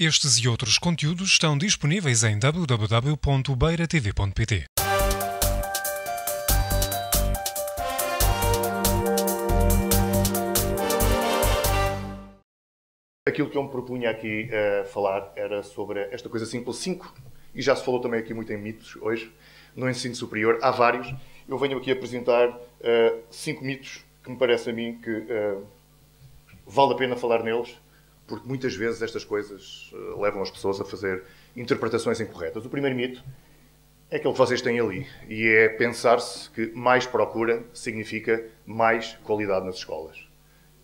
Estes e outros conteúdos estão disponíveis em www.beiratv.pt. Aquilo que eu me propunha aqui uh, falar era sobre esta coisa simples 5, e já se falou também aqui muito em mitos hoje, no ensino superior, há vários. Eu venho aqui apresentar uh, cinco mitos que me parece a mim que uh, vale a pena falar neles porque muitas vezes estas coisas uh, levam as pessoas a fazer interpretações incorretas. O primeiro mito é aquele que vocês têm ali, e é pensar-se que mais procura significa mais qualidade nas escolas.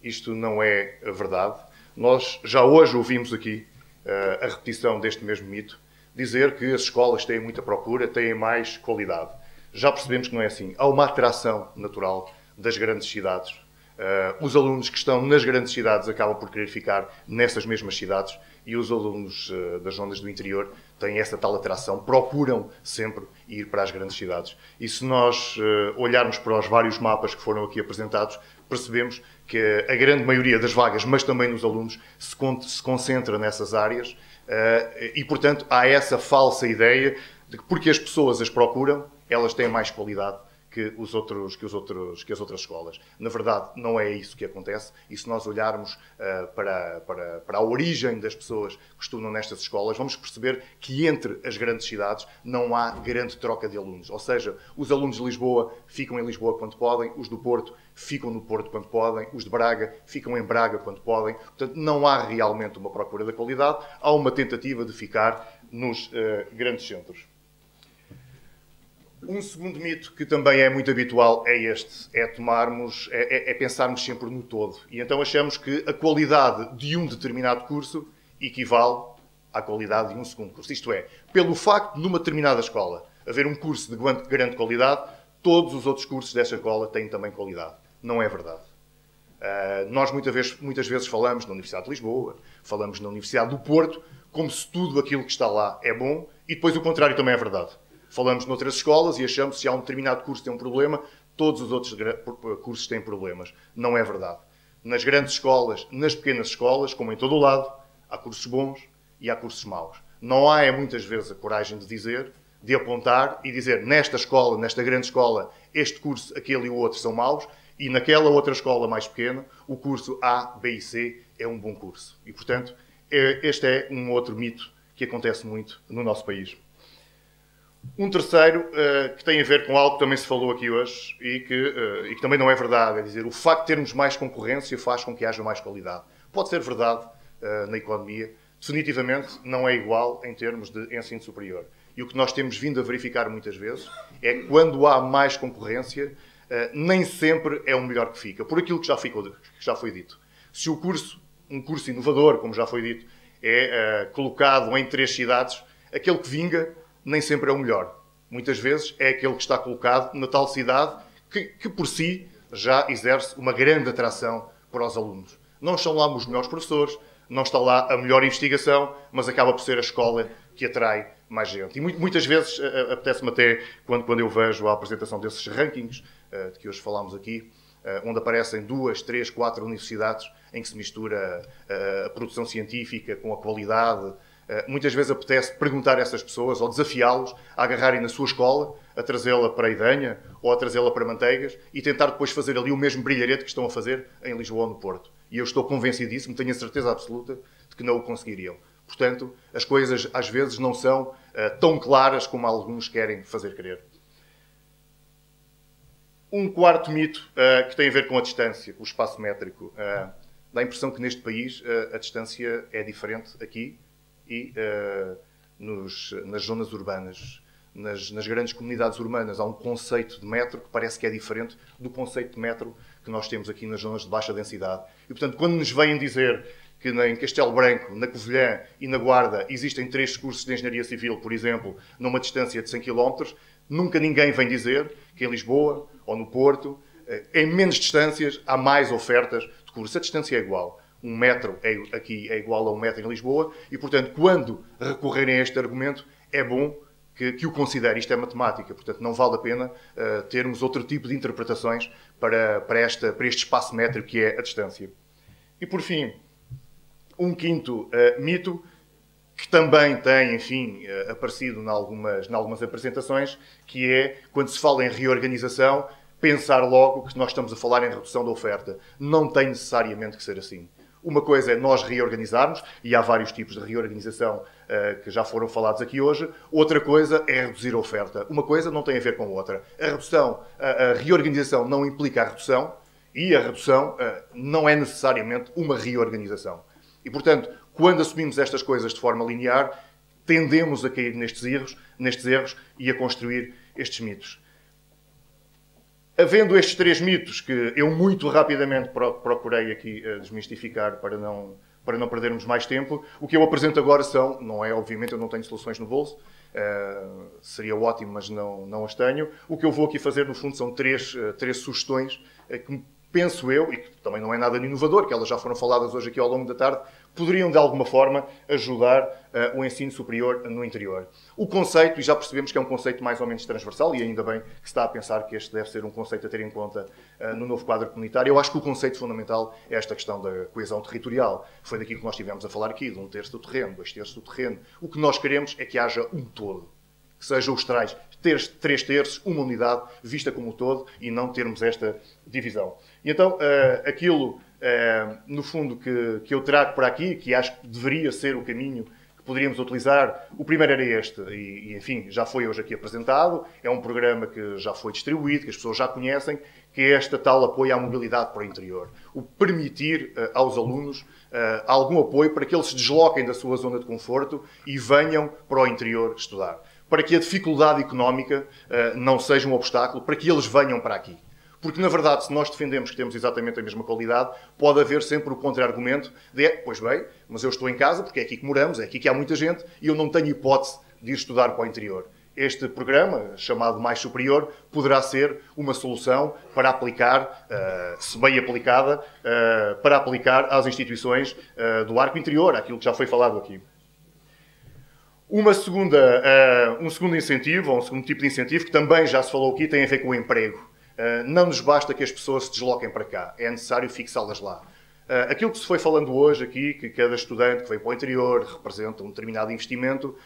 Isto não é a verdade. Nós já hoje ouvimos aqui uh, a repetição deste mesmo mito, dizer que as escolas têm muita procura, têm mais qualidade. Já percebemos que não é assim. Há uma atração natural das grandes cidades Uh, os alunos que estão nas grandes cidades acabam por querer ficar nessas mesmas cidades e os alunos uh, das zonas do interior têm essa tal atração, procuram sempre ir para as grandes cidades. E se nós uh, olharmos para os vários mapas que foram aqui apresentados, percebemos que a grande maioria das vagas, mas também nos alunos, se, con se concentra nessas áreas e, portanto, há essa falsa ideia de que porque as pessoas as procuram, elas têm mais qualidade que, os outros, que, os outros, que as outras escolas. Na verdade, não é isso que acontece. E se nós olharmos uh, para, para, para a origem das pessoas que estudam nestas escolas, vamos perceber que entre as grandes cidades não há grande troca de alunos. Ou seja, os alunos de Lisboa ficam em Lisboa quando podem, os do Porto ficam no Porto quando podem, os de Braga ficam em Braga quando podem. Portanto, não há realmente uma procura da qualidade, há uma tentativa de ficar nos uh, grandes centros. Um segundo mito que também é muito habitual é este: é tomarmos, é, é, é, pensarmos sempre no todo. E então achamos que a qualidade de um determinado curso equivale à qualidade de um segundo curso. Isto é, pelo facto de numa determinada escola haver um curso de grande qualidade, todos os outros cursos dessa escola têm também qualidade. Não é verdade. Uh, nós muitas vezes, muitas vezes falamos na Universidade de Lisboa, falamos na Universidade do Porto, como se tudo aquilo que está lá é bom, e depois o contrário também é verdade falamos noutras escolas e achamos que se há um determinado curso que tem um problema, todos os outros cursos têm problemas. Não é verdade. Nas grandes escolas, nas pequenas escolas, como em todo o lado, há cursos bons e há cursos maus. Não há, é muitas vezes, a coragem de dizer, de apontar e dizer nesta escola, nesta grande escola, este curso, aquele e o outro são maus, e naquela outra escola mais pequena, o curso A, B e C é um bom curso. E, portanto, é, este é um outro mito que acontece muito no nosso país. Um terceiro, uh, que tem a ver com algo que também se falou aqui hoje e que, uh, e que também não é verdade, é dizer, o facto de termos mais concorrência faz com que haja mais qualidade. Pode ser verdade uh, na economia, definitivamente não é igual em termos de ensino superior. E o que nós temos vindo a verificar muitas vezes é que quando há mais concorrência, nem sempre é o melhor que fica, por aquilo que já, ficou, que já foi dito. Se o curso, um curso inovador, como já foi dito, é colocado em três cidades, aquele que vinga nem sempre é o melhor. Muitas vezes é aquele que está colocado na tal cidade que, que por si já exerce uma grande atração para os alunos. Não estão lá os melhores professores, não está lá a melhor investigação, mas acaba por ser a escola que atrai mais gente. E muitas vezes eh, eh, apetece-me até, quando, quando eu vejo a apresentação desses rankings, uh, de que hoje falámos aqui, uh, onde aparecem duas, três, quatro universidades em que se mistura uh, a produção científica com a qualidade, muitas vezes apetece perguntar a essas pessoas ou desafiá-los a agarrarem na sua escola, a trazê-la para a Idanha ou a trazê-la para Manteigas e tentar depois fazer ali o mesmo brilharete que estão a fazer em Lisboa ou no Porto. E eu estou convencidíssimo, tenho a certeza absoluta de que não o conseguiriam. Portanto, as coisas às vezes não são uh, tão claras como alguns querem fazer crer. Um quarto mito uh, que tem a ver com a distância, o espaço métrico. Uh, dá a impressão que neste país a distância é diferente aqui e uh, nos, nas zonas urbanas. Nas, nas, grandes comunidades urbanas há um conceito de metro que parece que é diferente do conceito de metro que nós temos aqui nas zonas de baixa densidade. E, portanto, quando nos vêm dizer que em Castelo Branco, na Covilhã e na Guarda existem três cursos de engenharia civil, por exemplo, numa distância de 100 km, nunca ninguém vem dizer que em Lisboa ou no Porto, eh, em menos distâncias, há mais ofertas de cursos. A distância é igual um metro é, aqui é igual a um metro em Lisboa, e, portanto, quando recorrerem a este argumento, é bom que, que o considere. Isto é matemática, portanto, não vale a pena uh, termos outro tipo de interpretações para, para, esta, para este espaço métrico que é a distância. E, por fim, um quinto uh, mito que também tem, enfim, uh, aparecido em algumas, em algumas apresentações, que é, quando se fala em reorganização, pensar logo que nós estamos a falar em redução da oferta. Não tem necessariamente que ser assim. Uma coisa é nós reorganizarmos, e há vários tipos de reorganização uh, que já foram falados aqui hoje. Outra coisa é reduzir a oferta. Uma coisa não tem a ver com outra. A redução, a, a reorganização não implica a redução, e a redução uh, não é necessariamente uma reorganização. E, portanto, quando assumimos estas coisas de forma linear, tendemos a cair nestes erros, nestes erros e a construir estes mitos. Havendo estes três mitos que eu muito rapidamente procurei aqui eh, desmistificar para não, para não perdermos mais tempo, o que eu apresento agora são, não é, obviamente eu não tenho soluções no bolso, uh, seria ótimo, mas não, não as tenho. O que eu vou aqui fazer, no fundo, são três, uh, três sugestões que penso eu, e que também não é nada inovador, que elas já foram faladas hoje aqui ao longo da tarde, poderiam de alguma forma ajudar uh, o ensino superior no interior. O conceito, e já percebemos que é um conceito mais ou menos transversal, e ainda bem que se está a pensar que este deve ser um conceito a ter em conta uh, no novo quadro comunitário, eu acho que o conceito fundamental é esta questão da coesão territorial. Foi daqui que nós estivemos a falar aqui, de um terço do terreno, dois terços do terreno. O que nós queremos é que haja um todo que sejam os tais ter, três terços, uma unidade, vista como um todo, e não termos esta divisão. E então, uh, aquilo, uh, no fundo, que, que eu trago para aqui, que acho que deveria ser o caminho que poderíamos utilizar, o primeiro era este, e, enfim, já foi hoje aqui apresentado, é um programa que já foi distribuído, que as pessoas já conhecem, que é esta tal apoio à mobilidade para o interior. O permitir uh, aos alunos algum apoio para que eles se desloquem da sua zona de conforto e venham para o interior estudar para que a dificuldade económica uh, não seja um obstáculo, para que eles venham para aqui. Porque, na verdade, se nós defendemos que temos exatamente a mesma qualidade, pode haver sempre o contra-argumento de, pois bem, mas eu estou em casa porque é aqui que moramos, é aqui que há muita gente e eu não tenho hipótese de ir estudar para o interior. Este programa, chamado Mais Superior, poderá ser uma solução para aplicar, uh, se bem aplicada, uh, para aplicar às instituições do arco interior, aquilo que já foi falado aqui. Uma segunda, uh, um segundo incentivo, ou um segundo tipo de incentivo, que também já se falou aqui, tem a ver com o emprego. Uh, não nos basta que as pessoas se desloquem para cá, é necessário fixá-las lá. Uh, aquilo que se foi falando hoje aqui, que cada estudante que vem para o interior representa um determinado investimento,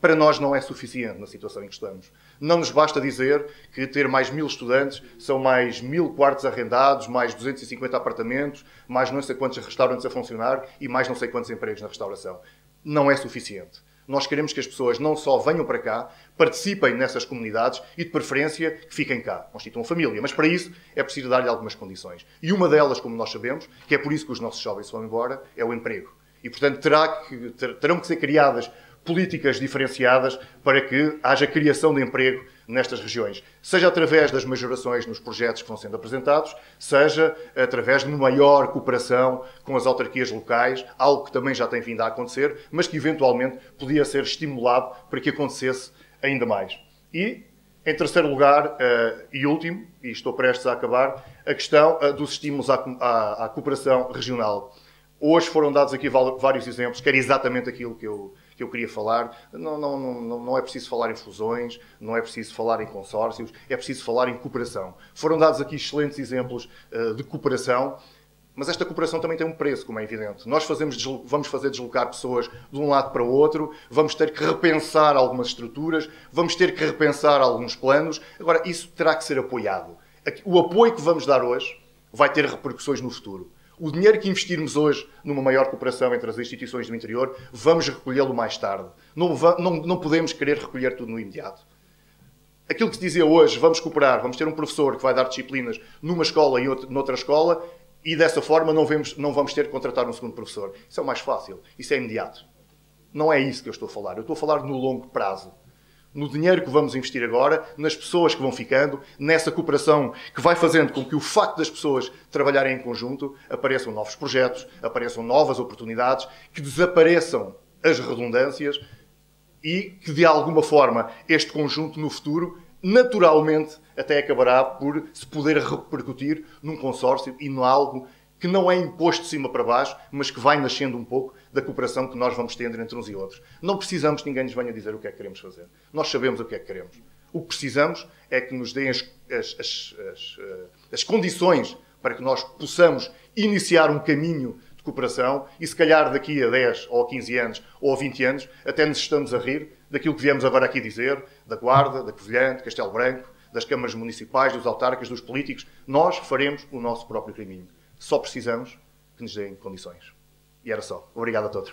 para nós não é suficiente na situação em que estamos. Não nos basta dizer que ter mais mil estudantes são mais mil quartos arrendados, mais 250 apartamentos, mais não sei quantos restaurantes a funcionar e mais não sei quantos empregos na restauração. Não é suficiente. Nós queremos que as pessoas não só venham para cá, participem nessas comunidades e, de preferência, que fiquem cá, constituam família. Mas para isso é preciso dar-lhe algumas condições. E uma delas, como nós sabemos, que é por isso que os nossos jovens vão embora, é o emprego. E, portanto, terá que, terão que ser criadas políticas diferenciadas para que haja criação de emprego nestas regiões, seja através das majorações nos projetos que vão sendo apresentados, seja através de maior cooperação com as autarquias locais, algo que também já tem vindo a acontecer, mas que eventualmente podia ser estimulado para que acontecesse ainda mais. E, em terceiro lugar eh, e último, e estou prestes a acabar, a questão eh, dos estímulos à cooperação regional. Hoje foram dados aqui vários exemplos, que era exatamente aquilo que eu que eu queria falar. Não, não, não, não é preciso falar em fusões, não é preciso falar em consórcios, é preciso falar em cooperação. Foram dados aqui excelentes exemplos uh, de cooperação. Mas esta cooperação também tem um preço, como é evidente. Nós fazemos, vamos fazer deslocar pessoas de um lado para o outro, vamos ter que repensar algumas estruturas, vamos ter que repensar alguns planos. Agora, isso terá que ser apoiado. O apoio que vamos dar hoje vai ter repercussões no futuro. O dinheiro que investirmos hoje numa maior cooperação entre as instituições do interior, vamos recolhê-lo mais tarde. Não, não, não podemos querer recolher tudo no imediato. Aquilo que se dizia hoje, vamos cooperar, vamos ter um professor que vai dar disciplinas numa escola e noutra escola, e dessa forma não, vemos, não vamos ter que contratar um segundo professor. Isso é o mais fácil, isso é imediato. Não é isso que eu estou a falar. Eu estou a falar no longo prazo no dinheiro que vamos investir agora, nas pessoas que vão ficando, nessa cooperação que vai fazendo com que o facto das pessoas trabalharem em conjunto apareçam novos projetos, apareçam novas oportunidades, que desapareçam as redundâncias e que de alguma forma este conjunto no futuro naturalmente até acabará por se poder repercutir num consórcio e em algo que não é imposto de cima para baixo, mas que vai nascendo um pouco da cooperação que nós vamos tendo entre uns e outros. Não precisamos que ninguém nos venha dizer o que é que queremos fazer. Nós sabemos o que é que queremos. O que precisamos é que nos deem as, as, as, as, eh, condições para que nós possamos iniciar um caminho de cooperação e se calhar daqui a 10 ou 15 anos ou a 20 anos até nos estamos a rir daquilo que viemos agora aqui dizer, da Guarda, da Covilhã, de Castelo Branco, das câmaras municipais, dos autárquicos, dos políticos. Nós faremos o nosso próprio caminho. Só precisamos que nos deem condições. E era só. Obrigado a todos.